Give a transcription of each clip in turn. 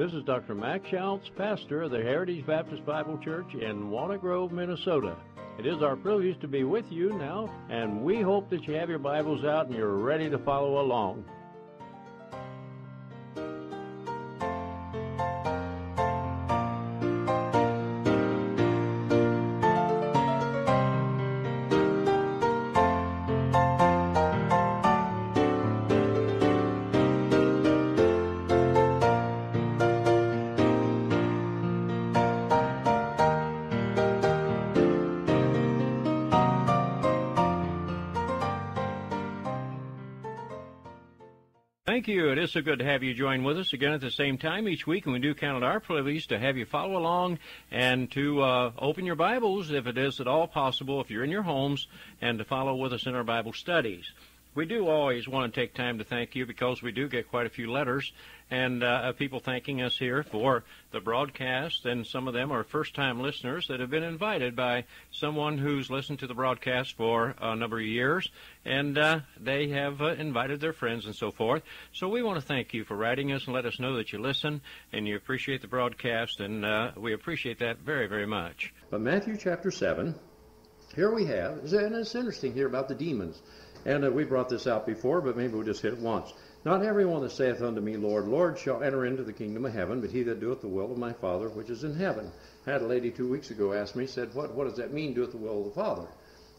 This is Dr. Max Younce, pastor of the Heritage Baptist Bible Church in Walnut Grove, Minnesota. It is our privilege to be with you now, and we hope that you have your Bibles out and you're ready to follow along. Thank you. It is so good to have you join with us again at the same time each week, and we do count it our privilege to have you follow along and to uh, open your Bibles, if it is at all possible, if you're in your homes, and to follow with us in our Bible studies. We do always want to take time to thank you because we do get quite a few letters and uh, people thanking us here for the broadcast, and some of them are first-time listeners that have been invited by someone who's listened to the broadcast for a number of years, and uh, they have uh, invited their friends and so forth. So we want to thank you for writing us and let us know that you listen and you appreciate the broadcast, and uh, we appreciate that very, very much. But Matthew chapter 7, here we have, and it's interesting here about the demons. And uh, we brought this out before, but maybe we'll just hit it once. Not everyone that saith unto me, Lord, Lord, shall enter into the kingdom of heaven, but he that doeth the will of my Father which is in heaven. I had a lady two weeks ago ask me, said, What what does that mean, doeth the will of the Father?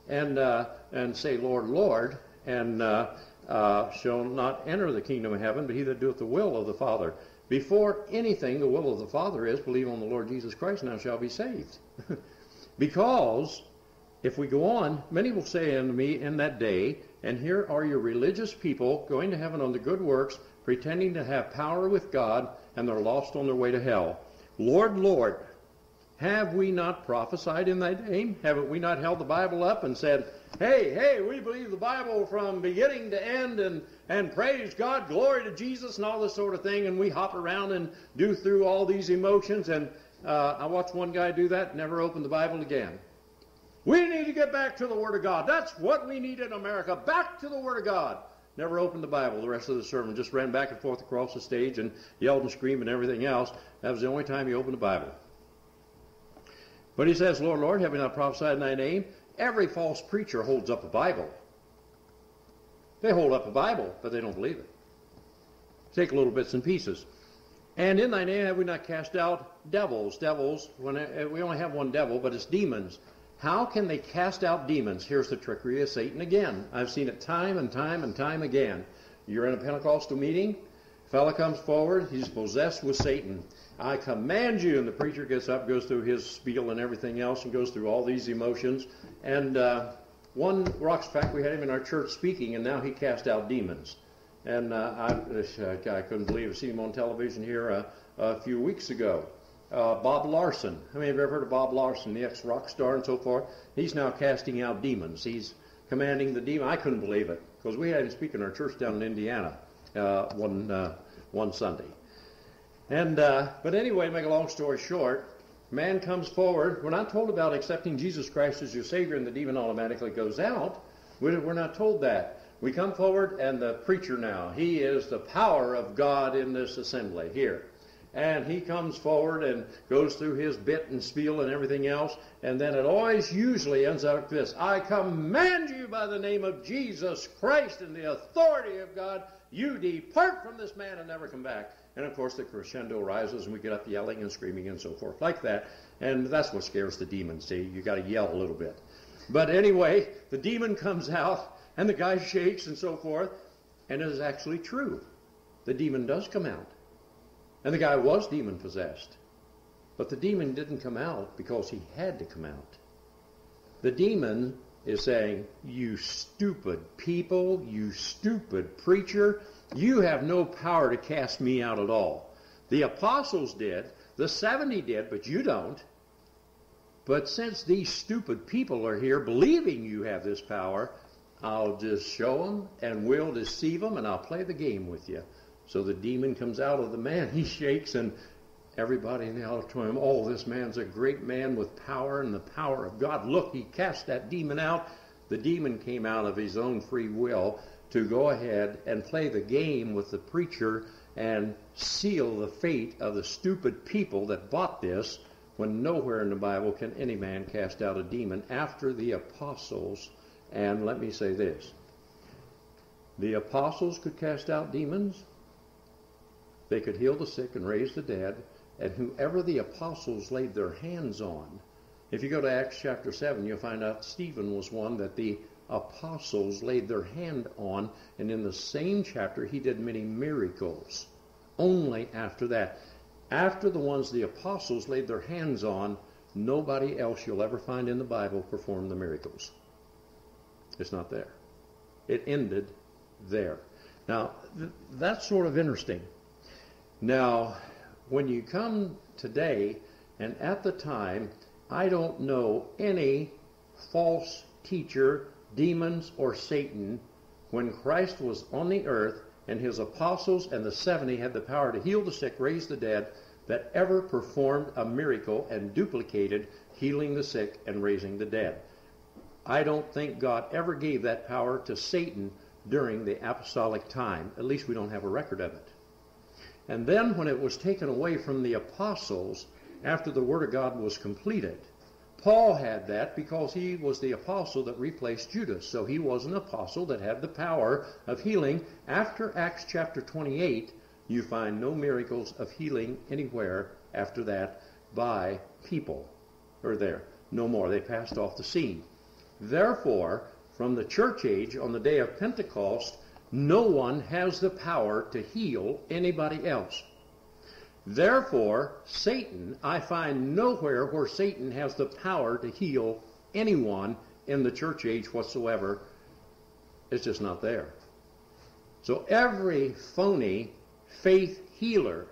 And uh, and say, Lord, Lord, and uh, uh, shall not enter the kingdom of heaven, but he that doeth the will of the Father. Before anything, the will of the Father is believe on the Lord Jesus Christ, and thou shalt be saved. because if we go on, many will say unto me in that day, and here are your religious people going to heaven on the good works, pretending to have power with God, and they're lost on their way to hell. Lord, Lord, have we not prophesied in thy name? Haven't we not held the Bible up and said, hey, hey, we believe the Bible from beginning to end and, and praise God, glory to Jesus and all this sort of thing, and we hop around and do through all these emotions. And uh, I watched one guy do that, never opened the Bible again. We need to get back to the Word of God. That's what we need in America. Back to the Word of God. Never opened the Bible the rest of the sermon. Just ran back and forth across the stage and yelled and screamed and everything else. That was the only time he opened the Bible. But he says, Lord, Lord, have we not prophesied in thy name? Every false preacher holds up a Bible. They hold up a Bible, but they don't believe it. Take little bits and pieces. And in thy name have we not cast out devils. Devils, when it, we only have one devil, but it's demons. How can they cast out demons? Here's the trickery of Satan again. I've seen it time and time and time again. You're in a Pentecostal meeting, fella comes forward, he's possessed with Satan. I command you, and the preacher gets up, goes through his spiel and everything else, and goes through all these emotions. And uh, one rocks fact, we had him in our church speaking, and now he cast out demons. And uh, I, I couldn't believe I've seen him on television here uh, a few weeks ago uh, Bob Larson. How many of you ever heard of Bob Larson, the ex-rock star and so forth? He's now casting out demons. He's commanding the demon. I couldn't believe it because we had him speak in our church down in Indiana uh, one uh, one Sunday. And uh, but anyway, to make a long story short, man comes forward. We're not told about accepting Jesus Christ as your Savior, and the demon automatically goes out. We're not told that. We come forward, and the preacher now, he is the power of God in this assembly here and he comes forward and goes through his bit and spiel and everything else, and then it always usually ends up this I command you by the name of Jesus Christ and the authority of God, you depart from this man and never come back. And of course, the crescendo rises, and we get up yelling and screaming and so forth, like that. And that's what scares the demons. See, you got to yell a little bit. But anyway, the demon comes out, and the guy shakes and so forth, and it is actually true. The demon does come out. And the guy was demon possessed. But the demon didn't come out because he had to come out. The demon is saying, You stupid people, you stupid preacher, you have no power to cast me out at all. The apostles did, the 70 did, but you don't. But since these stupid people are here believing you have this power, I'll just show them and we'll deceive them and I'll play the game with you. So the demon comes out of the man. He shakes, and everybody in the auditorium, oh, this man's a great man with power and the power of God. Look, he cast that demon out. The demon came out of his own free will to go ahead and play the game with the preacher and seal the fate of the stupid people that bought this when nowhere in the Bible can any man cast out a demon after the apostles. And let me say this the apostles could cast out demons, they could heal the sick and raise the dead, and whoever the apostles laid their hands on. If you go to Acts chapter 7, you'll find out Stephen was one that the apostles laid their hand on, and in the same chapter, he did many miracles. Only after that. After the ones the apostles laid their hands on, nobody else you'll ever find in the Bible performed the miracles. It's not there. It ended there. Now, th- that's sort of interesting. Now, when you come today, and at the time, I don't know any false teacher demons, or Satan, when Christ was on the earth and his apostles and the 70 had the power to heal the sick, raise the dead, that ever performed a miracle and duplicated healing the sick and raising the dead. I don't think God ever gave that power to Satan during the apostolic time. At least we don't have a record of it. And then when it was taken away from the apostles after the Word of God was completed, Paul had that because he was the apostle that replaced Judas. So he was an apostle that had the power of healing. After Acts chapter 28, you find no miracles of healing anywhere after that by people or there. No more. They passed off the scene. Therefore, from the church age on the day of Pentecost, no one has the power to heal anybody else. Therefore, Satan, I find nowhere where Satan has the power to heal anyone in the church age whatsoever. It's just not there. So every phony faith healer,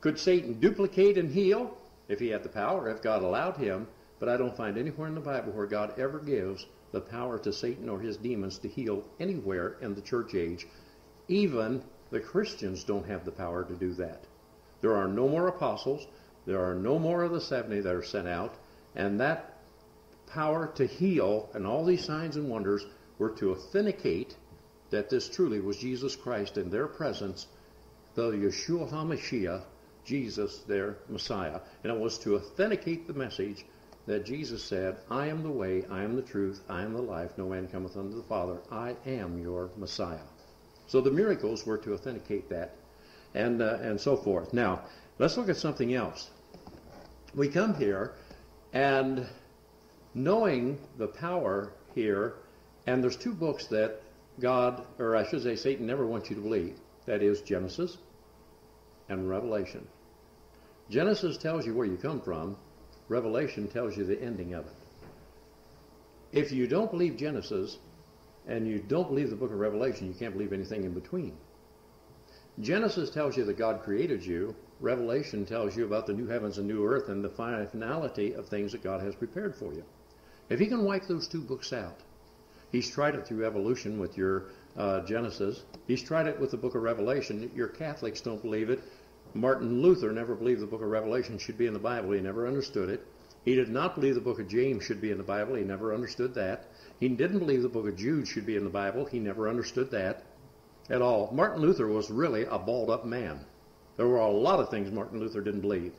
could Satan duplicate and heal? If he had the power, if God allowed him. But I don't find anywhere in the Bible where God ever gives the power to Satan or his demons to heal anywhere in the church age. Even the Christians don't have the power to do that. There are no more apostles. There are no more of the 70 that are sent out. And that power to heal and all these signs and wonders were to authenticate that this truly was Jesus Christ in their presence, the Yeshua HaMashiach, Jesus, their Messiah. And it was to authenticate the message that Jesus said, I am the way, I am the truth, I am the life, no man cometh unto the Father, I am your Messiah. So the miracles were to authenticate that and, uh, and so forth. Now, let's look at something else. We come here and knowing the power here, and there's two books that God, or I should say Satan, never wants you to believe. That is Genesis and Revelation. Genesis tells you where you come from. Revelation tells you the ending of it. If you don't believe Genesis and you don't believe the book of Revelation, you can't believe anything in between. Genesis tells you that God created you. Revelation tells you about the new heavens and new earth and the finality of things that God has prepared for you. If he can wipe those two books out, he's tried it through evolution with your uh, Genesis. He's tried it with the book of Revelation. Your Catholics don't believe it. Martin Luther never believed the book of Revelation should be in the Bible. He never understood it. He did not believe the book of James should be in the Bible. He never understood that. He didn't believe the book of Jude should be in the Bible. He never understood that at all. Martin Luther was really a balled up man. There were a lot of things Martin Luther didn't believe.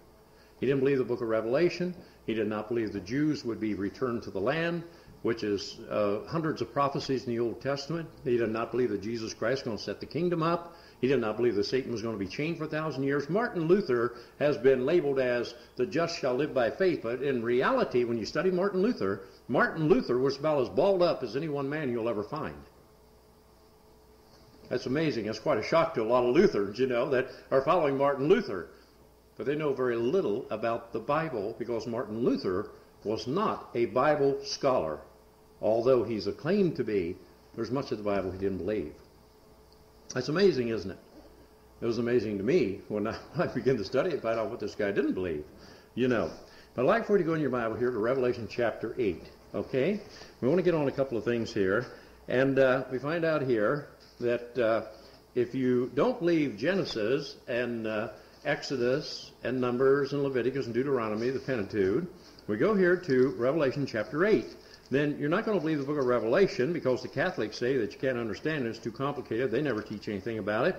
He didn't believe the book of Revelation. He did not believe the Jews would be returned to the land, which is uh, hundreds of prophecies in the Old Testament. He did not believe that Jesus Christ was going to set the kingdom up. He did not believe that Satan was going to be chained for a thousand years. Martin Luther has been labeled as the just shall live by faith, but in reality, when you study Martin Luther, Martin Luther was about as balled up as any one man you'll ever find. That's amazing. That's quite a shock to a lot of Lutherans, you know, that are following Martin Luther. But they know very little about the Bible because Martin Luther was not a Bible scholar. Although he's acclaimed to be, there's much of the Bible he didn't believe. That's amazing, isn't it? It was amazing to me when I, began to study it, find out what this guy didn't believe, you know. But I'd like for you to go in your Bible here to Revelation chapter 8, okay? We want to get on a couple of things here. And uh, we find out here that uh, if you don't believe Genesis and uh, Exodus and Numbers and Leviticus and Deuteronomy, the Pentateuch, we go here to Revelation chapter 8. Then you're not going to believe the book of Revelation because the Catholics say that you can't understand it, it's too complicated. They never teach anything about it.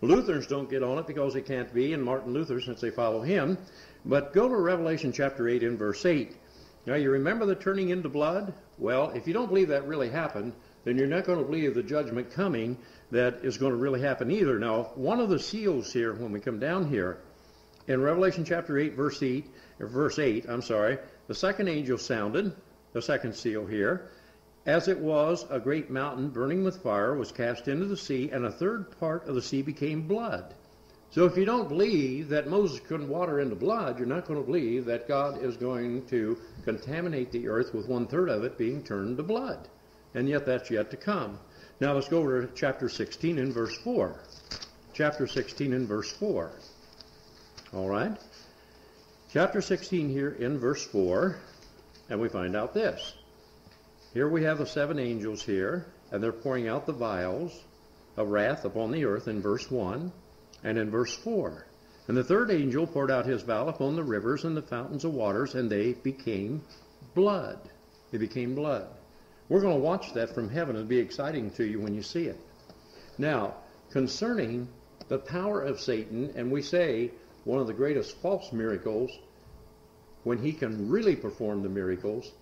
Lutherans don't get on it because they can't be, and Martin Luther, since they follow him. But go to Revelation chapter 8 and verse 8. Now, you remember the turning into blood? Well, if you don't believe that really happened, then you're not going to believe the judgment coming that is going to really happen either. Now, one of the seals here, when we come down here, in Revelation chapter 8, verse 8, verse 8, I'm sorry, the second angel sounded, the second seal here, as it was a great mountain burning with fire was cast into the sea, and a third part of the sea became blood. So if you don't believe that Moses couldn't water into blood, you're not going to believe that God is going to contaminate the earth with one third of it being turned to blood. And yet that's yet to come. Now let's go over to chapter 16 and verse 4. Chapter 16 and verse 4. All right? Chapter 16 here in verse 4, and we find out this. Here we have the seven angels here, and they're pouring out the vials of wrath upon the earth in verse 1 and in verse 4. And the third angel poured out his vial upon the rivers and the fountains of waters, and they became blood. They became blood. We're going to watch that from heaven. It'll be exciting to you when you see it. Now, concerning the power of Satan, and we say one of the greatest false miracles, when he can really perform the miracles,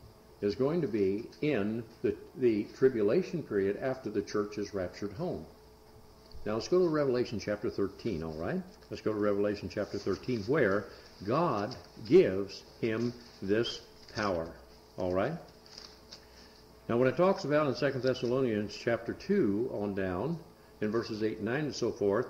is going to be in the, the tribulation period after the church is raptured home. Now let's go to Revelation chapter 13, all right? Let's go to Revelation chapter 13, where God gives him this power, all right? Now when it talks about in 2 Thessalonians chapter 2 on down, in verses 8 and 9 and so forth,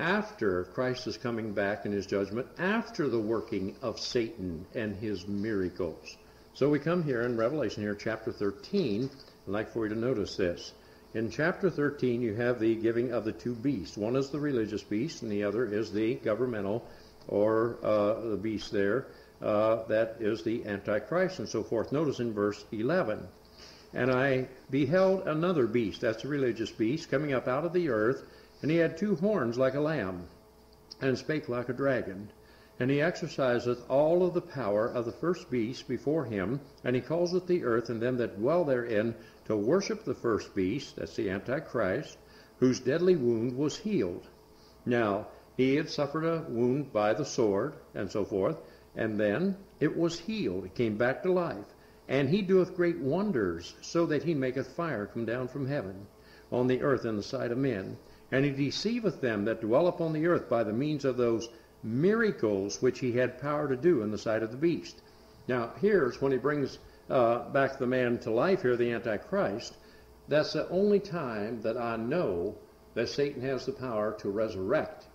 after Christ is coming back in his judgment, after the working of Satan and his miracles. So we come here in Revelation, here, chapter 13. I'd like for you to notice this. In chapter 13, you have the giving of the two beasts. One is the religious beast, and the other is the governmental, or uh, the beast there. Uh, that is the Antichrist, and so forth. Notice in verse 11. And I beheld another beast, that's a religious beast, coming up out of the earth, and he had two horns like a lamb, and spake like a dragon. And he exerciseth all of the power of the first beast before him, and he causeth the earth and them that dwell therein to worship the first beast, that's the Antichrist, whose deadly wound was healed. Now, he had suffered a wound by the sword, and so forth, and then it was healed. It came back to life. And he doeth great wonders, so that he maketh fire come down from heaven on the earth in the sight of men. And he deceiveth them that dwell upon the earth by the means of those miracles which he had power to do in the sight of the beast. Now, here's when he brings uh, back the man to life here, the Antichrist. That's the only time that I know that Satan has the power to resurrect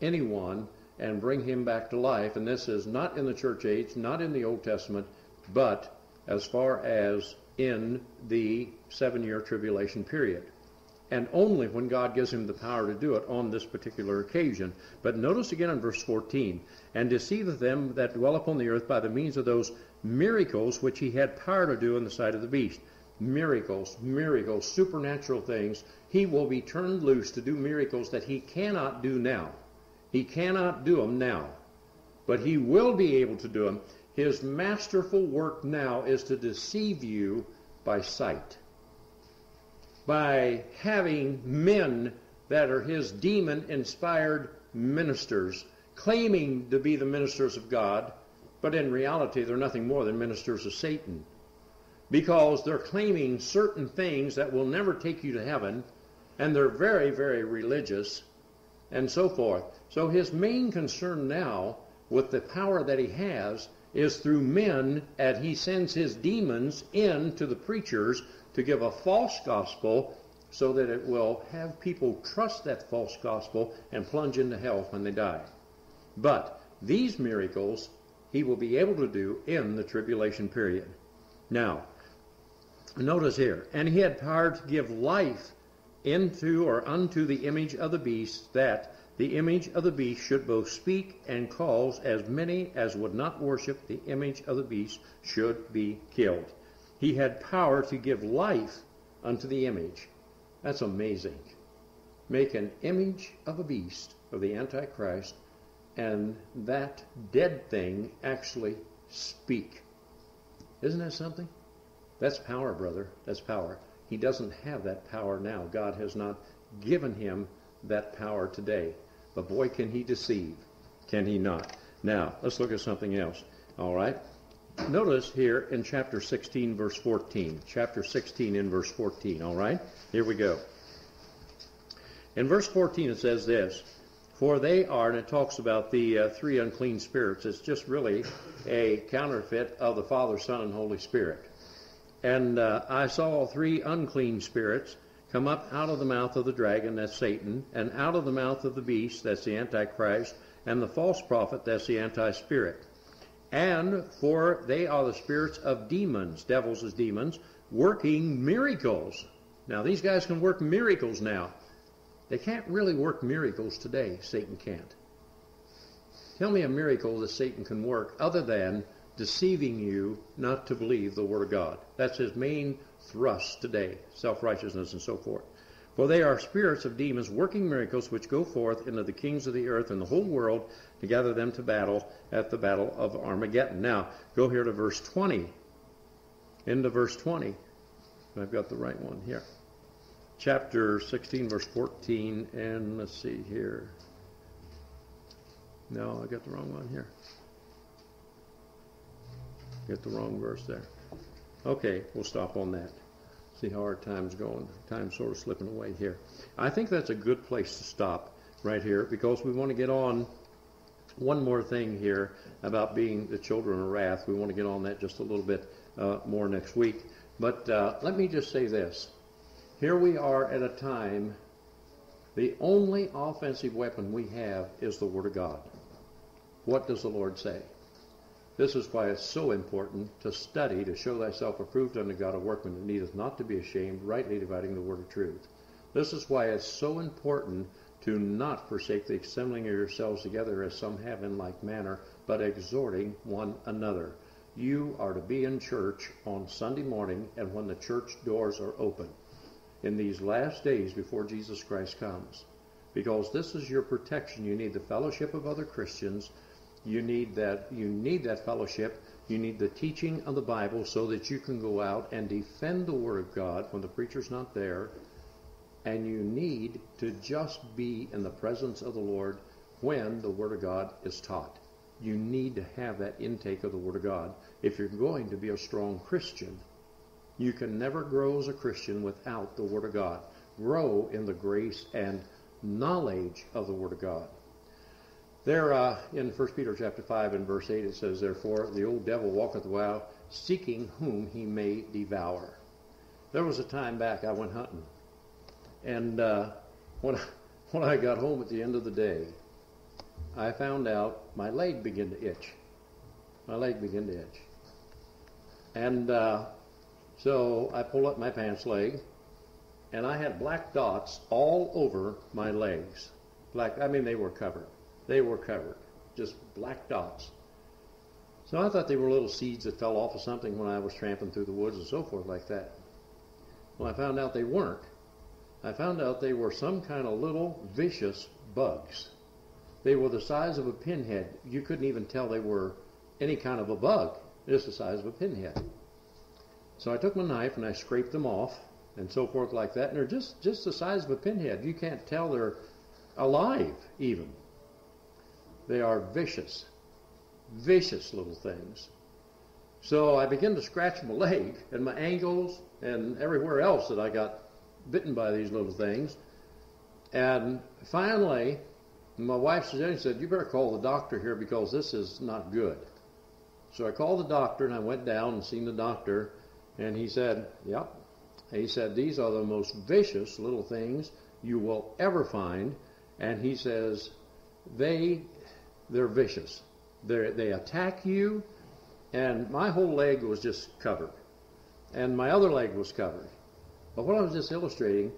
anyone and bring him back to life. And this is not in the church age, not in the Old Testament, but as far as in the seven year tribulation period and only when God gives him the power to do it on this particular occasion. But notice again in verse 14, and deceiveth them that dwell upon the earth by the means of those miracles which he had power to do in the sight of the beast. Miracles, miracles, supernatural things. He will be turned loose to do miracles that he cannot do now. He cannot do them now, but he will be able to do them. His masterful work now is to deceive you by sight by having men that are his demon inspired ministers, claiming to be the ministers of God, but in reality they're nothing more than ministers of Satan. Because they're claiming certain things that will never take you to heaven, and they're very, very religious, and so forth. So his main concern now, with the power that he has, is through men, and he sends his demons in to the preachers to give a false gospel so that it will have people trust that false gospel and plunge into hell when they die. But these miracles he will be able to do in the tribulation period. Now, notice here, and he had power to give life into or unto the image of the beast, that the image of the beast should both speak and cause as many as would not worship the image of the beast should be killed he had power to give life unto the image. That's amazing. Make an image of a beast, of the Antichrist, and that dead thing actually speak. Isn't that something? That's power, brother. That's power. He doesn't have that power now. God has not given him that power today. But boy, can he deceive. Can he not? Now, let's look at something else. All right? Notice here in chapter 16, verse 14. Chapter 16 in verse 14. All right? Here we go. In verse 14, it says this For they are, and it talks about the uh, three unclean spirits. It's just really a counterfeit of the Father, Son, and Holy Spirit. And uh, I saw three unclean spirits come up out of the mouth of the dragon, that's Satan, and out of the mouth of the beast, that's the Antichrist, and the false prophet, that's the anti-spirit. And for they are the spirits of demons, devils as demons, working miracles. Now these guys can work miracles now. They can't really work miracles today. Satan can't. Tell me a miracle that Satan can work other than deceiving you not to believe the Word of God. That's his main thrust today, self-righteousness and so forth. For they are spirits of demons working miracles which go forth into the kings of the earth and the whole world to gather them to battle at the battle of Armageddon. Now, go here to verse 20. Into verse 20. I've got the right one here. Chapter 16, verse 14, and let's see here. No, I got the wrong one here. Get the wrong verse there. Okay, we'll stop on that. See how our time's going. Time's sort of slipping away here. I think that's a good place to stop right here because we want to get on one more thing here about being the children of wrath. We want to get on that just a little bit uh, more next week. But uh, let me just say this. Here we are at a time, the only offensive weapon we have is the Word of God. What does the Lord say? This is why it's so important to study to show thyself approved unto God, a workman that needeth not to be ashamed, rightly dividing the word of truth. This is why it's so important to not forsake the assembling of yourselves together as some have in like manner, but exhorting one another. You are to be in church on Sunday morning and when the church doors are open in these last days before Jesus Christ comes. Because this is your protection. You need the fellowship of other Christians you need that you need that fellowship. You need the teaching of the Bible so that you can go out and defend the Word of God when the preacher's not there. And you need to just be in the presence of the Lord when the Word of God is taught. You need to have that intake of the Word of God if you're going to be a strong Christian. You can never grow as a Christian without the Word of God. Grow in the grace and knowledge of the Word of God. There uh, in 1 Peter chapter 5 and verse 8 it says, Therefore the old devil walketh about, seeking whom he may devour. There was a time back I went hunting. And uh, when, I, when I got home at the end of the day, I found out my leg began to itch. My leg began to itch. And uh, so I pulled up my pants leg, and I had black dots all over my legs. Black, I mean, they were covered they were covered, just black dots. So I thought they were little seeds that fell off of something when I was tramping through the woods and so forth like that. Well, I found out they weren't. I found out they were some kind of little vicious bugs. They were the size of a pinhead. You couldn't even tell they were any kind of a bug, just the size of a pinhead. So I took my knife and I scraped them off and so forth like that, and they're just, just the size of a pinhead. You can't tell they're alive even. They are vicious, vicious little things. So I began to scratch my leg and my ankles and everywhere else that I got bitten by these little things. And finally, my wife said, You better call the doctor here because this is not good. So I called the doctor and I went down and seen the doctor. And he said, Yep. He said, These are the most vicious little things you will ever find. And he says, They they're vicious. They're, they attack you, and my whole leg was just covered, and my other leg was covered. But what I was just illustrating,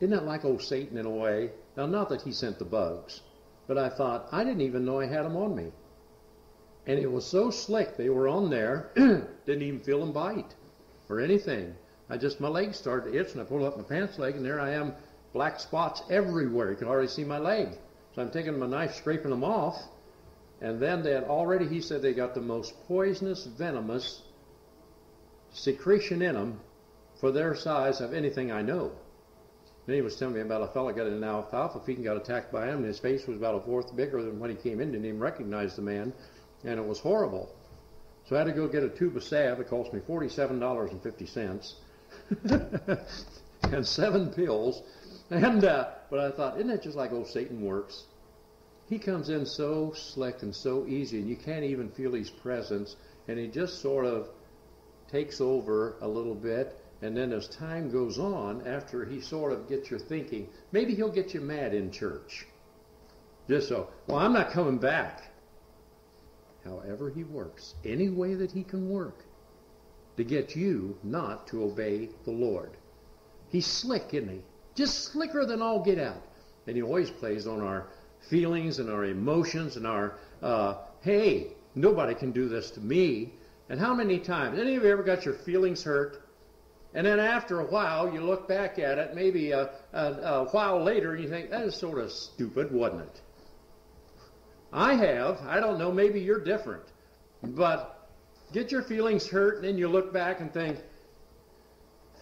isn't that like old Satan in a way? Now, not that he sent the bugs, but I thought, I didn't even know I had them on me. And it was so slick, they were on there, didn't even feel them bite or anything. I just, my legs started to itch, and I pulled up my pants leg, and there I am, black spots everywhere. You can already see my leg. So I'm taking my knife, scraping them off, and then they had already, he said, they got the most poisonous, venomous secretion in them for their size of anything I know. Then he was telling me about a fellow got in an alfalfa field and got attacked by him, and his face was about a fourth bigger than when he came in. Didn't even recognize the man, and it was horrible. So I had to go get a tube of salve. It cost me forty-seven dollars and fifty cents, and seven pills. And uh, but I thought, isn't that just like old Satan works? He comes in so slick and so easy, and you can't even feel his presence, and he just sort of takes over a little bit. And then as time goes on, after he sort of gets your thinking, maybe he'll get you mad in church. Just so, well, I'm not coming back. However he works, any way that he can work to get you not to obey the Lord. He's slick, isn't he? Just slicker than all get out. And he always plays on our feelings and our emotions and our, uh, hey, nobody can do this to me. And how many times? Any of you ever got your feelings hurt? And then after a while, you look back at it, maybe a, a, a while later, and you think, that is sort of stupid, wasn't it? I have. I don't know. Maybe you're different. But get your feelings hurt, and then you look back and think,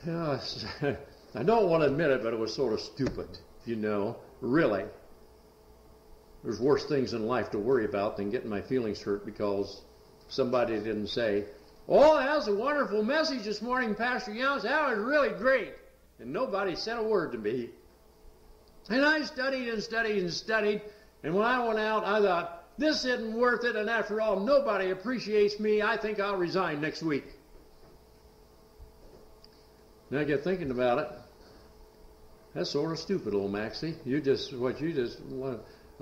oh, I don't want to admit it, but it was sort of stupid, you know, really. There's worse things in life to worry about than getting my feelings hurt because somebody didn't say, Oh, that was a wonderful message this morning, Pastor Younce. That was really great. And nobody said a word to me. And I studied and studied and studied. And when I went out, I thought, this isn't worth it. And after all, nobody appreciates me. I think I'll resign next week. Now I get thinking about it. That's sort of stupid, old Maxie. You just, what you just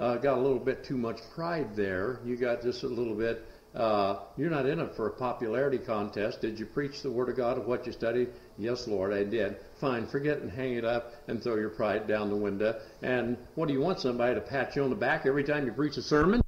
uh, got a little bit too much pride there. You got just a little bit uh, you're not in it for a popularity contest. Did you preach the Word of God of what you studied? Yes, Lord, I did. Fine, forget and hang it up and throw your pride down the window. And what do you want somebody to pat you on the back every time you preach a sermon?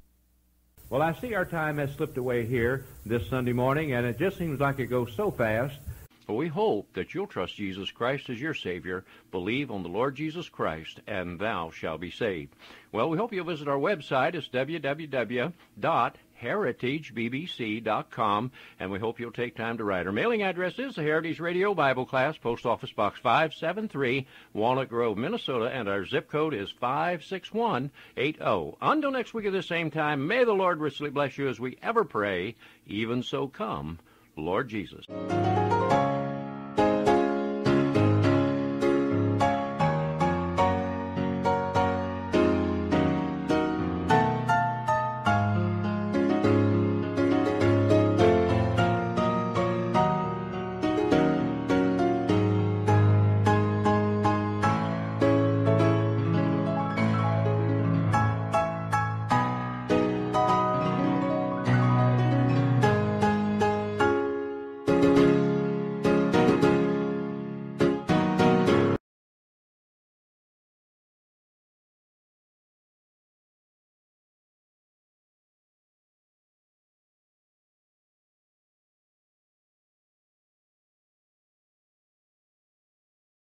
Well, I see our time has slipped away here this Sunday morning, and it just seems like it goes so fast. But we hope that you'll trust Jesus Christ as your Savior, believe on the Lord Jesus Christ, and thou shalt be saved. Well, we hope you'll visit our website. It's www.heritagebbc.com, and we hope you'll take time to write. Our mailing address is the Heritage Radio Bible Class, Post Office Box 573, Walnut Grove, Minnesota, and our zip code is 56180. Until next week at the same time, may the Lord richly bless you as we ever pray, even so come, Lord Jesus.